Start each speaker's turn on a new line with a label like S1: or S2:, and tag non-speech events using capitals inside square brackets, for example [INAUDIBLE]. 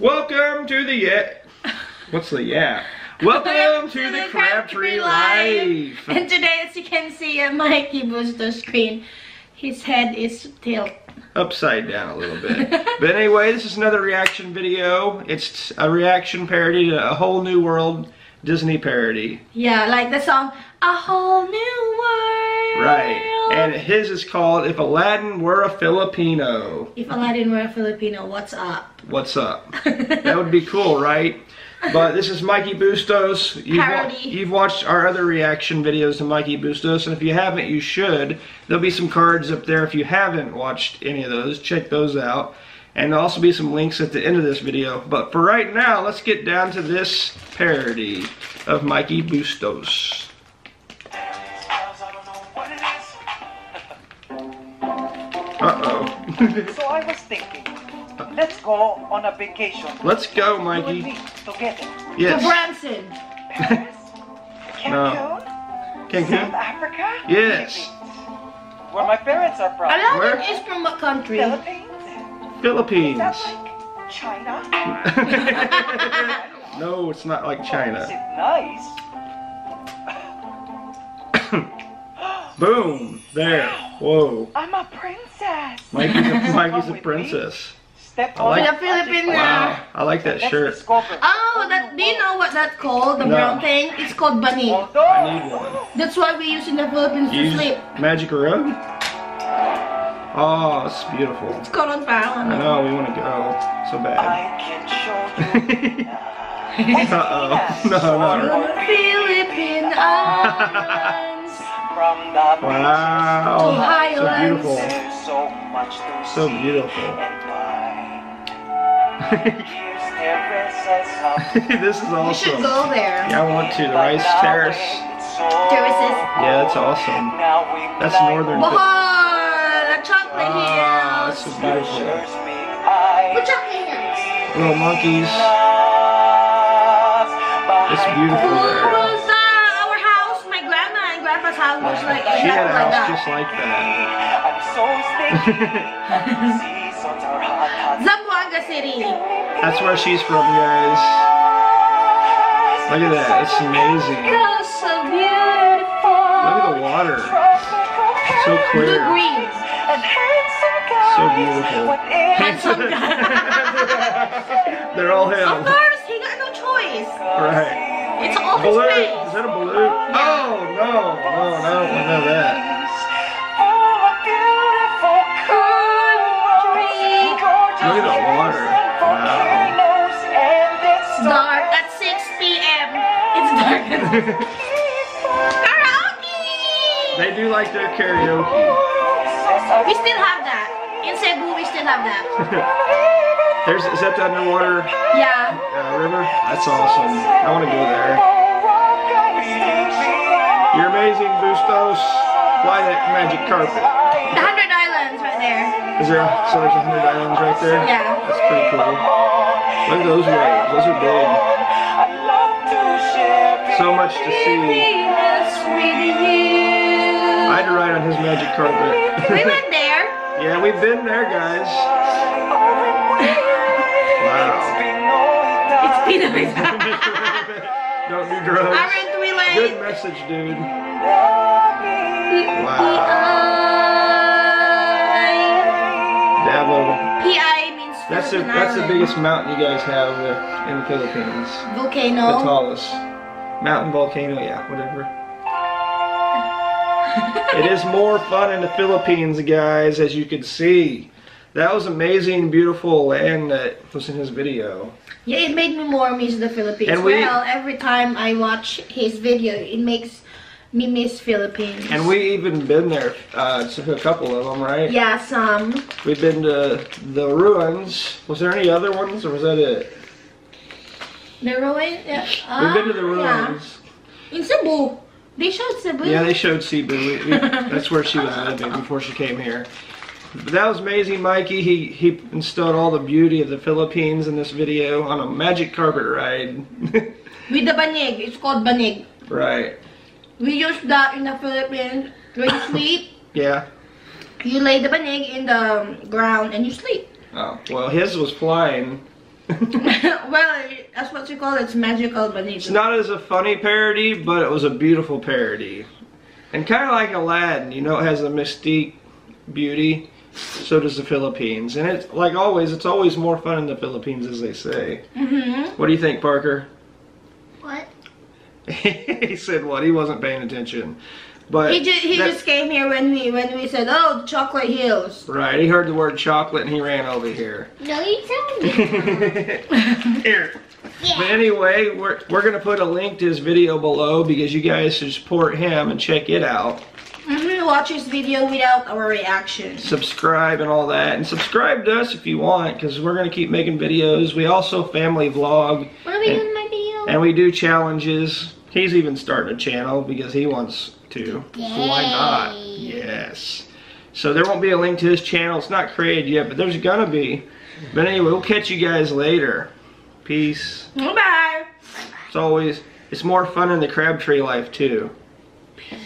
S1: Welcome to the yeah. What's the yeah? Welcome to the Crabtree Life.
S2: And today, as you can see on Mikey Bustos's screen, his head is tilted.
S1: Upside down a little bit. but anyway, this is another reaction video. It's a reaction parody to a whole new world Disney parody.
S2: Yeah, like the song A Whole New World.
S1: Right. And his is called If Aladdin Were a Filipino.
S2: If Aladdin were a Filipino, what's up?
S1: What's up? [LAUGHS] that would be cool, right? But this is Mikey Bustos. You've, wa- you've watched our other reaction videos to Mikey Bustos, and if you haven't, you should. There'll be some cards up there if you haven't watched any of those. Check those out. And there'll also be some links at the end of this video. But for right now, let's get down to this parody of Mikey Bustos.
S3: So I was thinking, let's go on a vacation.
S1: let's go,
S3: You and
S1: Mikey.
S3: me together.
S2: To
S1: Yes.
S2: Branson.
S3: Paris, Cancun, South
S1: Cancun?
S3: Africa,
S1: Yes.
S3: Philippines, where my parents are from.
S2: Aladdin
S1: Where?
S2: is from what country?
S3: Philippines.
S1: Philippines.
S3: Is that like China? [LAUGHS] [LAUGHS]
S1: no, it's not like
S3: Oh, is
S1: China.
S3: it nice?
S1: Boom! There. Whoa.
S3: I'm a princess.
S1: Mikey's a, Mikey's a princess.
S3: Step
S1: I
S3: on
S1: like-
S2: With
S3: the magic
S2: Philippine.
S1: Wow. I like that
S3: Let's
S1: shirt.
S2: Oh, that, do you know what that's called? The
S1: No.
S2: brown thing? It's called
S3: banig.
S1: I need one.
S2: That's why we use in the Philippines to sleep.
S1: magic rug? Oh, it's beautiful.
S2: It's called on
S1: I know, we want to go so bad.
S3: I can show you. [LAUGHS]
S1: Uh-oh. No, no.
S2: Philippine Islands.
S3: From the
S1: Wow. So
S2: Highlands.
S1: beautiful.
S3: There's so much to
S1: So
S3: see
S1: beautiful.
S3: and [LAUGHS] find. Here's terraces of [LAUGHS]
S1: this is awesome.
S2: We should
S1: awesome.
S2: go there.
S1: Yeah, I want to. The Rice Terrace.
S2: Terraces.
S1: Yeah, that's awesome. That's northern.
S2: Bohol! A chocolate
S1: Ah,
S2: hills.
S1: that's so beautiful.
S2: What chocolate hills?
S1: Little monkeys. It's beautiful there.
S2: was uh, our house? My grandpa's was like
S1: She had a house
S2: that.
S1: just like that.
S3: I'm so sticky. Seasons are hot, hot.
S2: Zamboanga City.
S1: That's where she's from, guys. Look at that. It's amazing.
S2: So beautiful.
S1: Look at the water. So
S2: The
S1: clear. So beautiful.
S2: Handsome guy. [LAUGHS]
S1: They're all
S2: of
S1: him.
S2: course, he got no choice.
S1: Right.
S2: It's all his
S1: Balloon.
S2: face.
S1: Is that a balloon? Oh, no. No, no, I don't want to know that.
S3: Full of beautiful
S2: Country.
S3: gorgeous
S1: Look at the water. Wow.
S3: it's
S2: Dark at 6 p.m. It's dark. [LAUGHS] Karaoke!
S1: They do like their karaoke. [LAUGHS]
S2: We still have that. In Cebu, we still have that. [LAUGHS]
S1: There's, is that the underwater
S2: Yeah.
S1: uh, river? That's awesome. I want to go there. You're amazing, Bustos. Fly that magic carpet.
S2: The Hundred Islands right there.
S1: Is there? So there's a hundred islands right there.
S2: Yeah.
S1: That's pretty cool. Look at those waves. Those are big. So much to see.
S2: Happiness with you.
S1: I had to ride on his magic carpet.
S2: We went [LAUGHS] there.
S1: yeah, we've been there, guys. Wow.
S2: It's been a
S1: Don't do drugs.
S2: Aren't we like?
S1: Good message, dude.
S2: P.I.
S1: Davao.
S2: P.I. means
S1: That's the that's the biggest mountain you guys have in the Philippines.
S2: Volcano.
S1: The tallest mountain volcano. Yeah, whatever. [LAUGHS] it is more fun in the Philippines, guys, as you can see. That was amazing, beautiful land that was in his video.
S2: Yeah, it made me more miss the Philippines.
S1: And we-
S2: well, every time I watch his video, it makes me miss Philippines.
S1: And we even been there, uh, to a couple of them, right?
S2: Yeah, some.
S1: We've been to the ruins. Was there any other ones, or was that it?
S2: The ruins. Yeah.
S1: We've been to the
S2: Ah,
S1: ruins.
S2: yeah. In Cebu. They showed Cebu.
S1: Yeah, they showed Cebu. We, we, [LAUGHS] that's where she was living before she came here. But that was amazing, Mikey. He he instilled all the beauty of the Philippines in this video on a magic carpet ride. [LAUGHS]
S2: With the banig. It's called banig.
S1: right.
S2: We use that in the Philippines. When you sleep, [LAUGHS]
S1: Yeah.
S2: you lay the banig in the ground and you sleep.
S1: Oh well, his was flying. [LAUGHS]
S2: well, that's what you call it. It's magical banig.
S1: It's not as a funny parody, but it was a beautiful parody. And kind of like Aladdin, you know, it has a mystique beauty. So does the Philippines. And it's like always, it's always more fun in the Philippines, as they say.
S2: Mm-hmm.
S1: What do you think, Parker?
S2: What? [LAUGHS]
S1: he said what? He wasn't paying attention. But
S2: He, ju- he
S1: that-
S2: just came here when we when we said, "Oh, chocolate hills."
S1: right, he heard the word chocolate and he ran over here.
S4: No, you tell me. [LAUGHS]
S1: here. But anyway, we're, we're going to put a link to his video below because you guys should support him and check it out.
S2: Watch his video without our reaction.
S1: Subscribe and all that. And subscribe to us if you want because we're going to keep making videos. We also family vlog
S4: What are we doing in my video?
S1: and we do challenges. He's even starting a channel because he wants to. So why not? Yes. So there won't be a link to his channel. It's not created yet, but there's going to be. But anyway, we'll catch you guys later. Peace.
S2: Bye.
S1: It's always, it's more fun in the Crabtree life too.
S4: Peace.